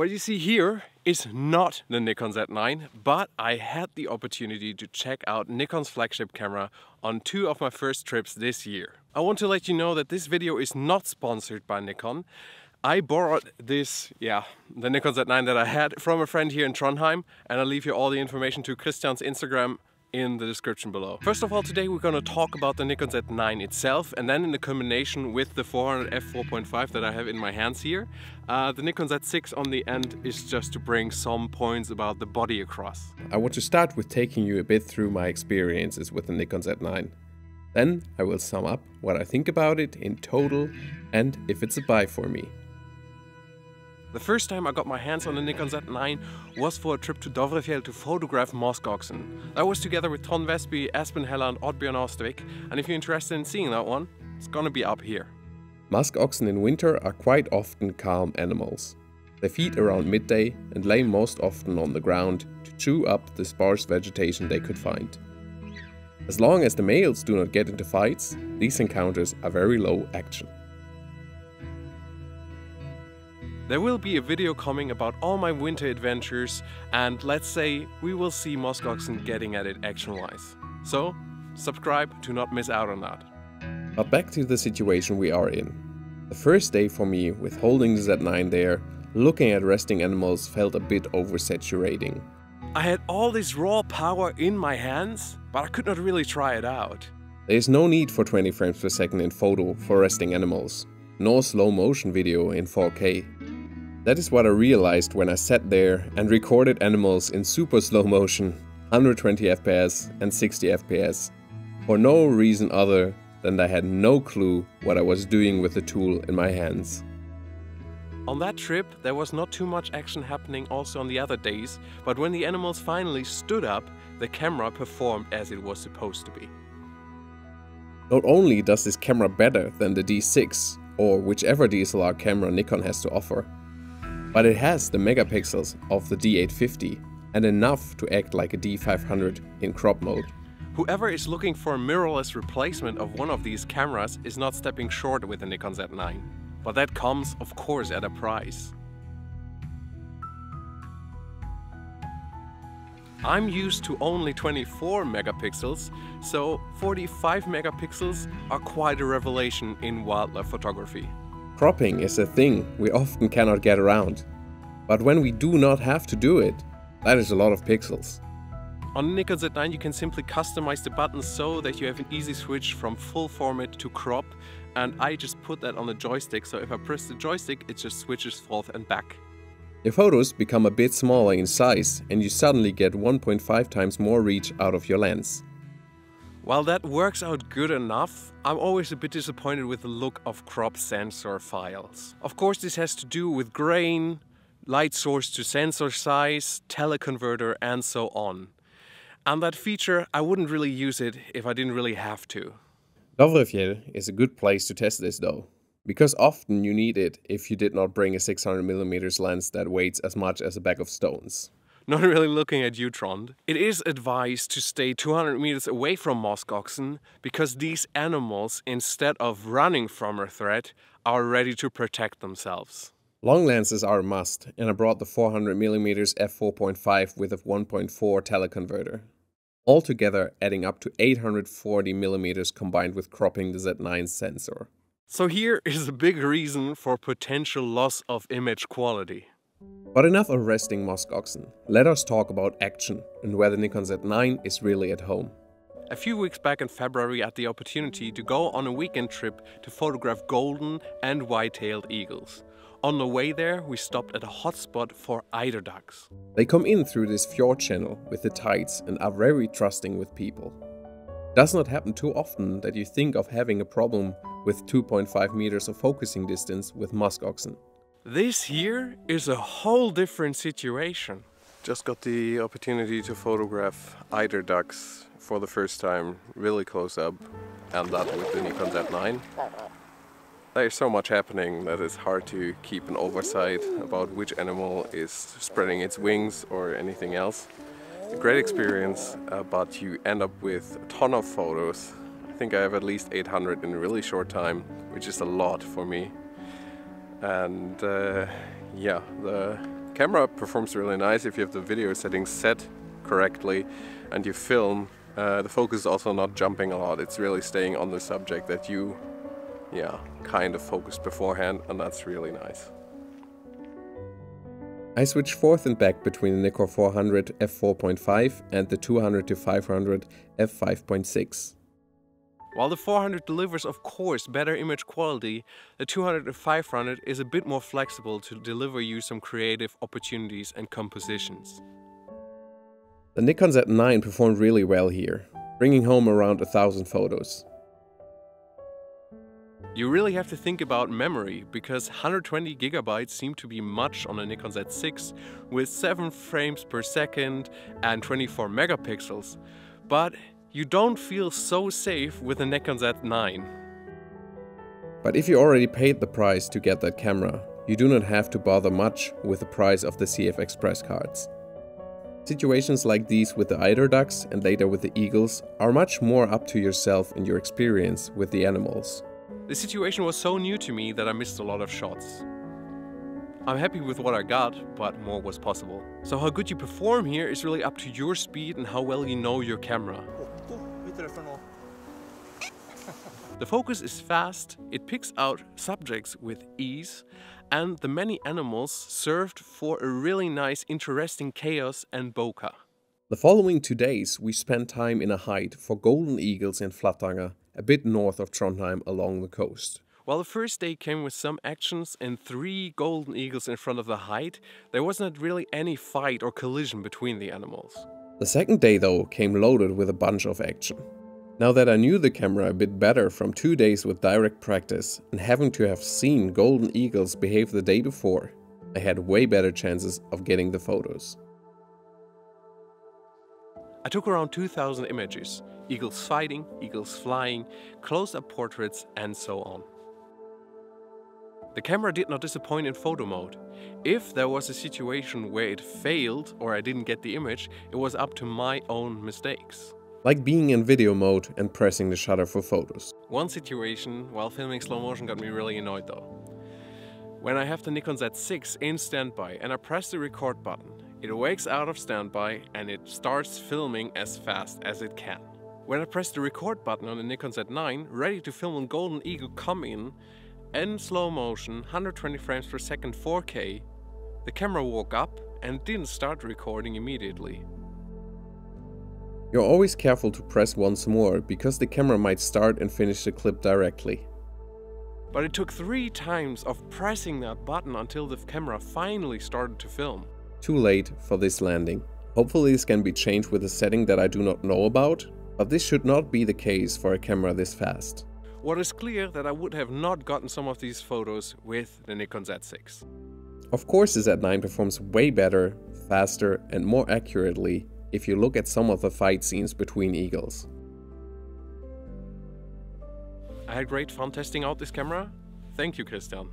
What you see here is not the Nikon Z9, but I had the opportunity to check out Nikon's flagship camera on two of my first trips this year. I want to let you know that this video is not sponsored by Nikon. I borrowed this, yeah, the Nikon Z9 that I had from a friend here in Trondheim and I'll leave you all the information to Kristian's Instagram in the description below. First of all, today we're gonna talk about the Nikon Z9 itself and then in the combination with the 400 f4.5 that I have in my hands here. Uh, the Nikon Z6 on the end is just to bring some points about the body across. I want to start with taking you a bit through my experiences with the Nikon Z9. Then I will sum up what I think about it in total and if it's a buy for me. The first time I got my hands on a Nikon Z9 was for a trip to Dovrefjell to photograph musk oxen. I was together with Trond Westby, Espen Hella and Oddbjørn Austavik and if you're interested in seeing that one, it's gonna be up here. Musk oxen in winter are quite often calm animals. They feed around midday and lay most often on the ground to chew up the sparse vegetation they could find. As long as the males do not get into fights, these encounters are very low action. There will be a video coming about all my winter adventures and let's say we will see muskoxen getting at it action-wise. So, subscribe to not miss out on that. But back to the situation we are in. The first day for me with holding the Z9 there, looking at resting animals felt a bit oversaturating. I had all this raw power in my hands, but I could not really try it out. There is no need for 20 frames per second in photo for resting animals, nor slow motion video in 4K. That is what I realized when I sat there and recorded animals in super slow motion, 120 FPS and 60 FPS, for no reason other than I had no clue what I was doing with the tool in my hands. On that trip, there was not too much action happening also on the other days, but when the animals finally stood up, the camera performed as it was supposed to be. Not only does this camera better than the D6, or whichever DSLR camera Nikon has to offer, but it has the megapixels of the D850 and enough to act like a D500 in crop mode. Whoever is looking for a mirrorless replacement of one of these cameras is not stepping short with the Nikon Z9. But that comes, of course, at a price. I'm used to only 24 megapixels, so 45 megapixels are quite a revelation in wildlife photography. Cropping is a thing we often cannot get around. But when we do not have to do it, that is a lot of pixels. On Nikon Z9 you can simply customize the buttons so that you have an easy switch from full format to crop and I just put that on the joystick so if I press the joystick it just switches forth and back. Your photos become a bit smaller in size and you suddenly get 1.5 times more reach out of your lens. While that works out good enough, I'm always a bit disappointed with the look of crop sensor files. Of course this has to do with grain, light source to sensor size, teleconverter and so on. And that feature, I wouldn't really use it if I didn't really have to. Dovrefjell is a good place to test this though, because often you need it if you did not bring a 600mm lens that weighs as much as a bag of stones. Not really looking at you, Trond. It is advised to stay 200 meters away from musk oxen because these animals, instead of running from a threat, are ready to protect themselves. Long lenses are a must, and I brought the 400mm f4.5 with a 1.4 teleconverter. Altogether adding up to 840mm combined with cropping the Z9 sensor. So here is a big reason for potential loss of image quality. But enough of resting musk oxen. Let us talk about action and whether Nikon Z9 is really at home. A few weeks back in February I had the opportunity to go on a weekend trip to photograph golden and white-tailed eagles. On the way there, we stopped at a hotspot for eider ducks. They come in through this fjord channel with the tides and are very trusting with people. Does not happen too often that you think of having a problem with 2.5 meters of focusing distance with musk oxen. This here is a whole different situation. Just got the opportunity to photograph eider ducks for the first time really close up and that with the Nikon Z9. There's so much happening that it's hard to keep an oversight about which animal is spreading its wings or anything else. A great experience, uh, but you end up with a ton of photos. I think I have at least 800 in a really short time, which is a lot for me and uh, yeah, the Camera performs really nice if you have the video settings set correctly and you film. Uh, the focus is also not jumping a lot. It's really staying on the subject that you, yeah, kind of focused beforehand, and that's really nice. I switch forth and back between the Nikkor 400 f4.5 and the 200 to 500 f5.6. While the 400 delivers of course better image quality, the 200 to 500 is a bit more flexible to deliver you some creative opportunities and compositions. The Nikon Z9 performed really well here, bringing home around a thousand photos. You really have to think about memory, because 120 gigabytes seem to be much on a Nikon Z6 with 7 frames per second and 24 megapixels, but you don't feel so safe with the Nikon Z9. But if you already paid the price to get that camera, you do not have to bother much with the price of the CF Express cards. Situations like these with the eider ducks and later with the eagles are much more up to yourself and your experience with the animals. The situation was so new to me that I missed a lot of shots. I'm happy with what I got, but more was possible. So how good you perform here is really up to your speed and how well you know your camera. The focus is fast, it picks out subjects with ease, and the many animals served for a really nice interesting chaos and bokeh. The following two days we spent time in a hide for golden eagles in Flatanger, a bit north of Trondheim along the coast. While the first day came with some actions and three golden eagles in front of the hide, there wasn't really any fight or collision between the animals. The second day though came loaded with a bunch of action. Now that I knew the camera a bit better from two days with direct practice and having to have seen golden eagles behave the day before, I had way better chances of getting the photos. I took around 2000 images, eagles fighting, eagles flying, close-up portraits and so on. The camera did not disappoint in photo mode. If there was a situation where it failed or I didn't get the image, it was up to my own mistakes. Like being in video mode and pressing the shutter for photos. One situation while filming slow motion got me really annoyed though. When I have the Nikon Z6 in standby and I press the record button, it wakes out of standby and it starts filming as fast as it can. When I press the record button on the Nikon Z9, ready to film on Golden Eagle come in, in slow motion, 120 frames per second 4K, the camera woke up and didn't start recording immediately. You're always careful to press once more because the camera might start and finish the clip directly. But it took three times of pressing that button until the camera finally started to film. Too late for this landing. Hopefully this can be changed with a setting that I do not know about, but this should not be the case for a camera this fast. What is clear that I would have not gotten some of these photos with the Nikon Z6. Of course the Z9 performs way better, faster and more accurately if you look at some of the fight scenes between eagles. I had great fun testing out this camera. Thank you, Kristian.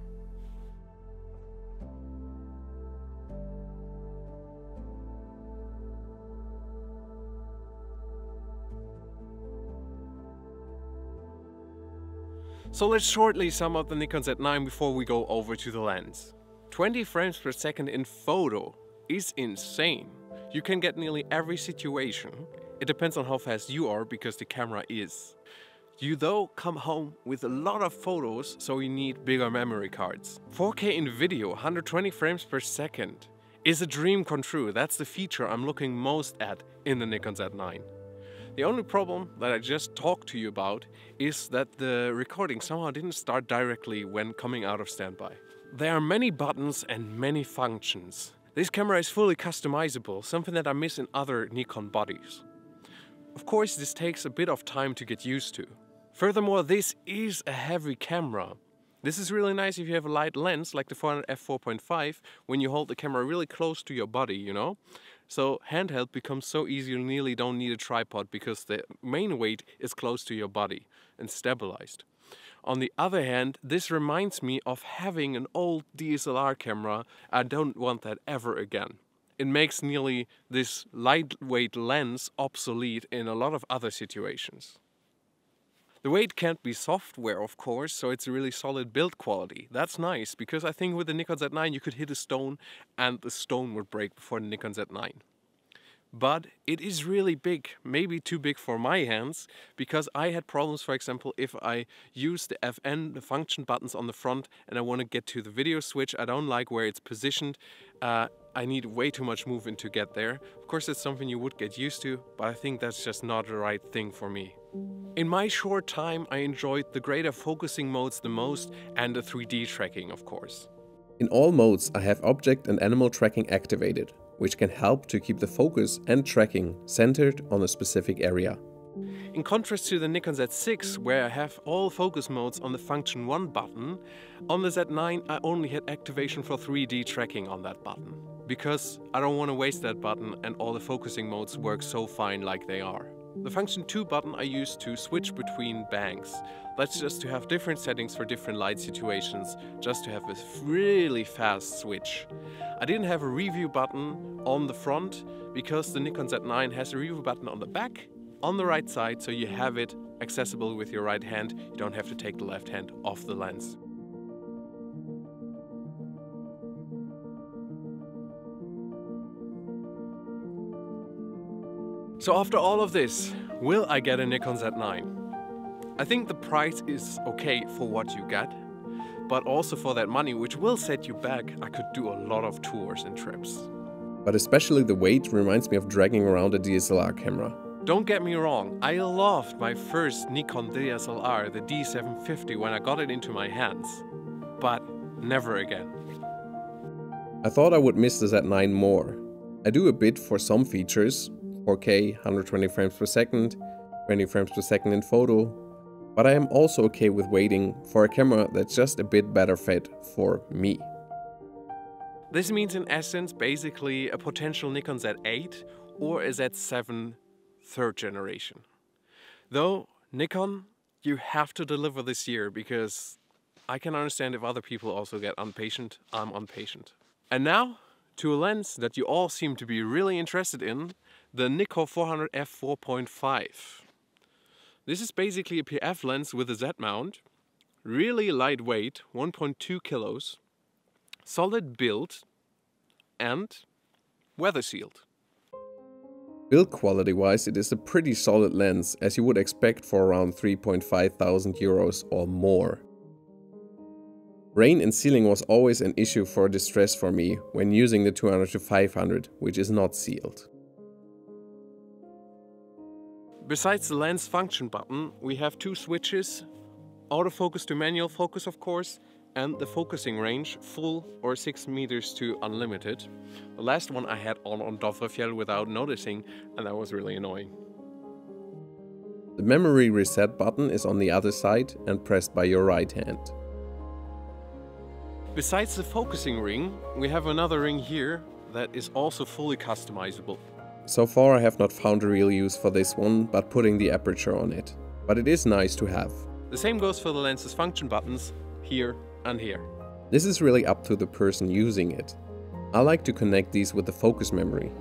So let's shortly sum up the Nikon Z9 before we go over to the lens. 20 frames per second in photo is insane. You can get nearly every situation. It depends on how fast you are because the camera is. You though come home with a lot of photos so you need bigger memory cards. 4K in video, 120 frames per second is a dream come true. That's the feature I'm looking most at in the Nikon Z9. The only problem that I just talked to you about is that the recording somehow didn't start directly when coming out of standby. There are many buttons and many functions. This camera is fully customizable, something that I miss in other Nikon bodies. Of course, this takes a bit of time to get used to. Furthermore, this is a heavy camera. This is really nice if you have a light lens like the 400 f4.5 when you hold the camera really close to your body, you know? So handheld becomes so easy you nearly don't need a tripod because the main weight is close to your body and stabilized. On the other hand, this reminds me of having an old DSLR camera. I don't want that ever again. It makes nearly this lightweight lens obsolete in a lot of other situations. The weight can't be software, of course, so it's a really solid build quality. That's nice, because I think with the Nikon Z9 you could hit a stone and the stone would break before the Nikon Z9 but it is really big, maybe too big for my hands, because I had problems, for example, if I use the FN, the function buttons on the front, and I want to get to the video switch, I don't like where it's positioned. Uh, I need way too much movement to get there. Of course, it's something you would get used to, but I think that's just not the right thing for me. In my short time, I enjoyed the greater focusing modes the most and the 3D tracking, of course. In all modes, I have object and animal tracking activated, which can help to keep the focus and tracking centered on a specific area. In contrast to the Nikon Z6, where I have all focus modes on the function 1 button, on the Z9 I only had activation for 3D tracking on that button. Because I don't want to waste that button and all the focusing modes work so fine like they are. The function 2 button I use to switch between banks. That's just to have different settings for different light situations, just to have a really fast switch. I didn't have a review button on the front because the Nikon Z9 has a review button on the back, on the right side, so you have it accessible with your right hand. You don't have to take the left hand off the lens. So after all of this, will I get a Nikon Z9? I think the price is okay for what you get, but also for that money, which will set you back, I could do a lot of tours and trips. But especially the weight reminds me of dragging around a DSLR camera. Don't get me wrong, I loved my first Nikon DSLR, the D750, when I got it into my hands. But never again. I thought I would miss the Z9 more. I do a bit for some features, 4K, 120 frames per second, 20 frames per second in photo, but I am also okay with waiting for a camera that's just a bit better fit for me. This means in essence basically a potential Nikon Z8 or a Z7 third generation. Though Nikon, you have to deliver this year because I can understand if other people also get impatient, I'm impatient. And now to a lens that you all seem to be really interested in, the Nikkor 400 f4.5. This is basically a PF lens with a Z mount, really lightweight, 1.2 kilos, solid build and weather sealed. Build quality wise it is a pretty solid lens as you would expect for around 3.5 thousand euros or more. Rain and sealing was always an issue for distress for me when using the 200 to 500 which is not sealed. Besides the lens function button, we have two switches, autofocus to manual focus of course, and the focusing range, full or 6 meters to unlimited. The last one I had on on Dovrefjell without noticing, and that was really annoying. The memory reset button is on the other side and pressed by your right hand. Besides the focusing ring, we have another ring here that is also fully customizable. So far I have not found a real use for this one, but putting the aperture on it. But it is nice to have. The same goes for the lens's function buttons, here and here. This is really up to the person using it. I like to connect these with the focus memory.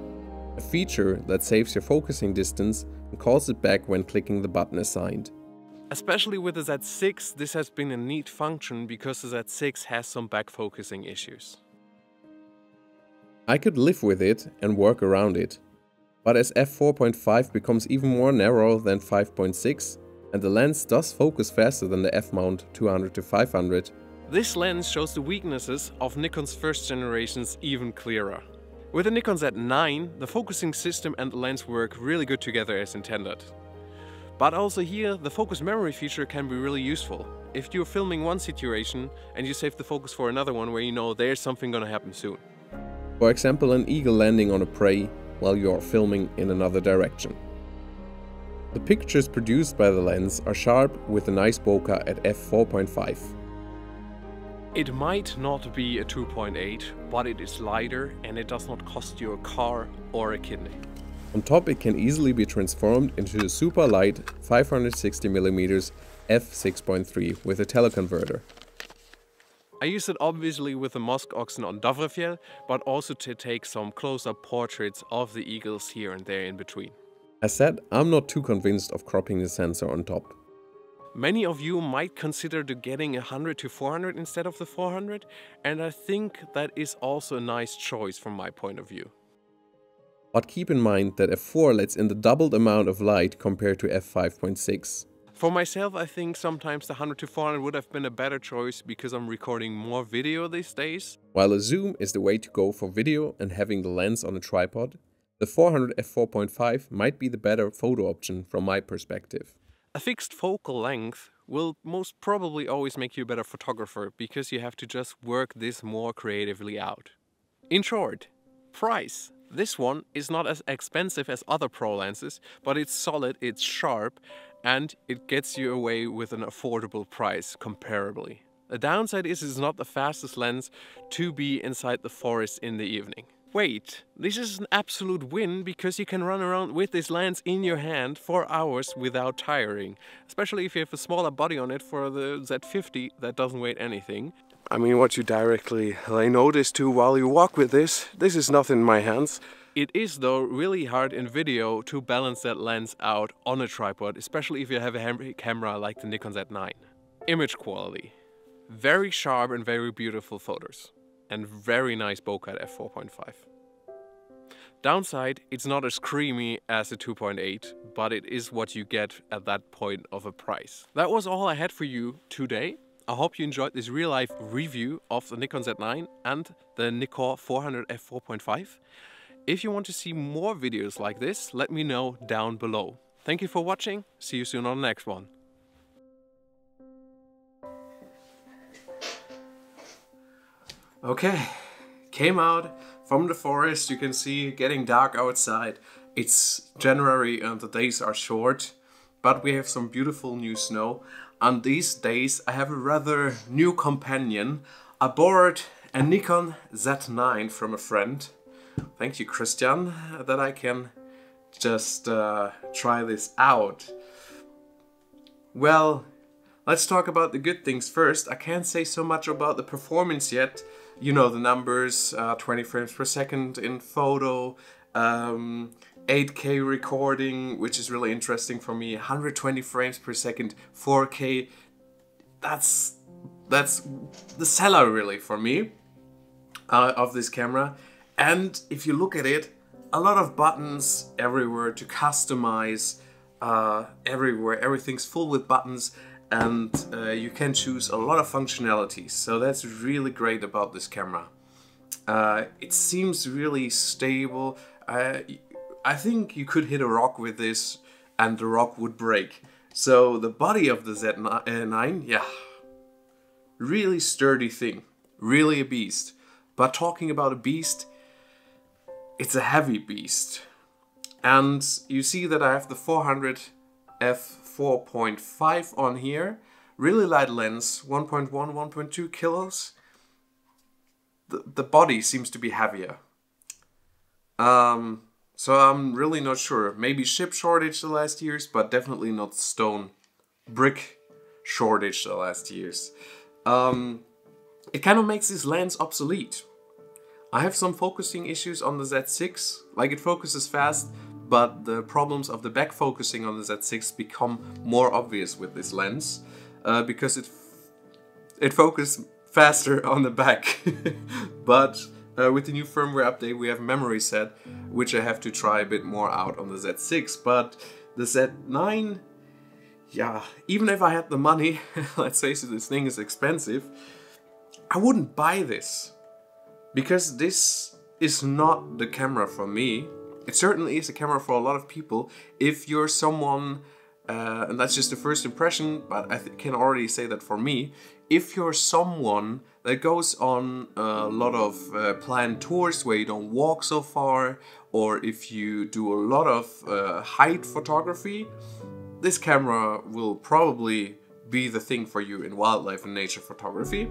A feature that saves your focusing distance and calls it back when clicking the button assigned. Especially with the Z6, this has been a neat function because the Z6 has some back focusing issues. I could live with it and work around it, but as f4.5 becomes even more narrow than 5.6 and the lens does focus faster than the f-mount 200 to 500, this lens shows the weaknesses of Nikon's first generations even clearer. With the Nikon Z9, the focusing system and the lens work really good together as intended. But also here, the focus memory feature can be really useful. If you're filming one situation and you save the focus for another one where you know there's something gonna happen soon. For example, an eagle landing on a prey while you are filming in another direction. The pictures produced by the lens are sharp with a nice bokeh at f4.5. It might not be a 2.8, but it is lighter and it does not cost you a car or a kidney. On top it can easily be transformed into a super light 560mm f6.3 with a teleconverter. I use it obviously with the musk oxen on Dovrefjell, but also to take some close-up portraits of the eagles here and there in between. As said, I'm not too convinced of cropping the sensor on top. Many of you might consider to getting 100 to 400 instead of the 400 and I think that is also a nice choice from my point of view. But keep in mind that f4 lets in the doubled amount of light compared to f5.6. For myself, I think sometimes the 100 to 400 would have been a better choice because I'm recording more video these days. While a zoom is the way to go for video and having the lens on a tripod, the 400 f4.5 might be the better photo option from my perspective. A fixed focal length will most probably always make you a better photographer because you have to just work this more creatively out. In short, price. This one is not as expensive as other pro lenses, but it's solid, it's sharp, and it gets you away with an affordable price comparably. The downside is it's not the fastest lens to be inside the forest in the evening. Wait, this is an absolute win because you can run around with this lens in your hand for hours without tiring. Especially if you have a smaller body on it for the Z50 that doesn't weigh anything. I mean what you directly lay notice to while you walk with this, this is not in my hands. It is though really hard in video to balance that lens out on a tripod, especially if you have a camera like the Nikon Z9. Image quality. Very sharp and very beautiful photos and very nice bokeh at f4.5. Downside, it's not as creamy as the 2.8, but it is what you get at that point of a price. That was all I had for you today. I hope you enjoyed this real life review of the Nikon Z9 and the Nikkor 400 f4.5. If you want to see more videos like this, let me know down below. Thank you for watching, see you soon on the next one. Okay, came out from the forest. You can see getting dark outside. It's January and the days are short, but we have some beautiful new snow. On these days I have a rather new companion. I borrowed a Nikon Z9 from a friend. Thank you Kristian that I can just uh, try this out. Well, let's talk about the good things first. I can't say so much about the performance yet you know the numbers, uh, 20 frames per second in photo, um, 8K recording, which is really interesting for me, 120 frames per second, 4K. That's that's the seller really for me uh, of this camera. And if you look at it, a lot of buttons everywhere to customize uh, everywhere. Everything's full with buttons and uh, you can choose a lot of functionalities. So that's really great about this camera. Uh, it seems really stable. I, I think you could hit a rock with this and the rock would break. So the body of the Z9, yeah, really sturdy thing, really a beast. But talking about a beast, it's a heavy beast. And you see that I have the 400 f4.5 on here. Really light lens, 1.1, 1.2 kilos. The, the body seems to be heavier. Um, so I'm really not sure. Maybe ship shortage the last years, but definitely not stone brick shortage the last years. Um, it kind of makes this lens obsolete. I have some focusing issues on the Z6, like it focuses fast, but the problems of the back focusing on the Z6 become more obvious with this lens uh, because it it focuses faster on the back. but uh, with the new firmware update we have memory set which I have to try a bit more out on the Z6 but the Z9 yeah even if I had the money let's say so this thing is expensive I wouldn't buy this because this is not the camera for me it certainly is a camera for a lot of people. If you're someone, uh, and that's just the first impression, but I can already say that for me, if you're someone that goes on a lot of uh, planned tours where you don't walk so far, or if you do a lot of uh, height photography, this camera will probably be the thing for you in wildlife and nature photography.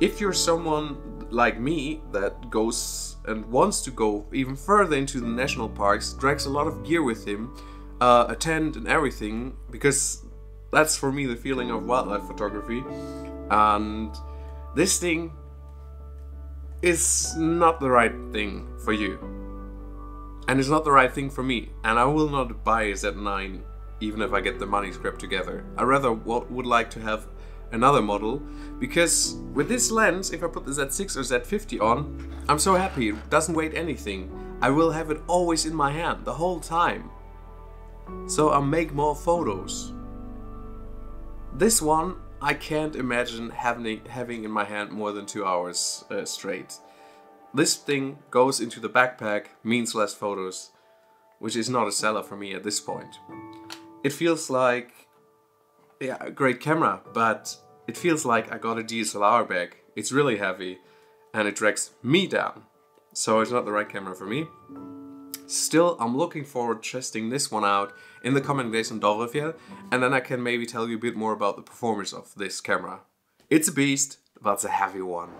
If you're someone like me that goes and wants to go even further into the national parks, drags a lot of gear with him, uh, a tent and everything, because that's for me the feeling of wildlife photography. And this thing is not the right thing for you. And it's not the right thing for me. And I will not buy a Z9 even if I get the money scrapped together. I rather would like to have another model because with this lens, if I put the Z6 or Z50 on, I'm so happy. It doesn't weight anything. I will have it always in my hand the whole time. So I'll make more photos. This one I can't imagine having having in my hand more than two hours uh, straight. This thing goes into the backpack, means less photos, which is not a seller for me at this point. It feels like, yeah, great camera, but it feels like I got a DSLR bag. It's really heavy and it drags me down. So it's not the right camera for me. Still, I'm looking forward to testing this one out in the coming days on Dovrefjell, and then I can maybe tell you a bit more about the performance of this camera. It's a beast, but it's a heavy one.